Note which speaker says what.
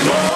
Speaker 1: Come.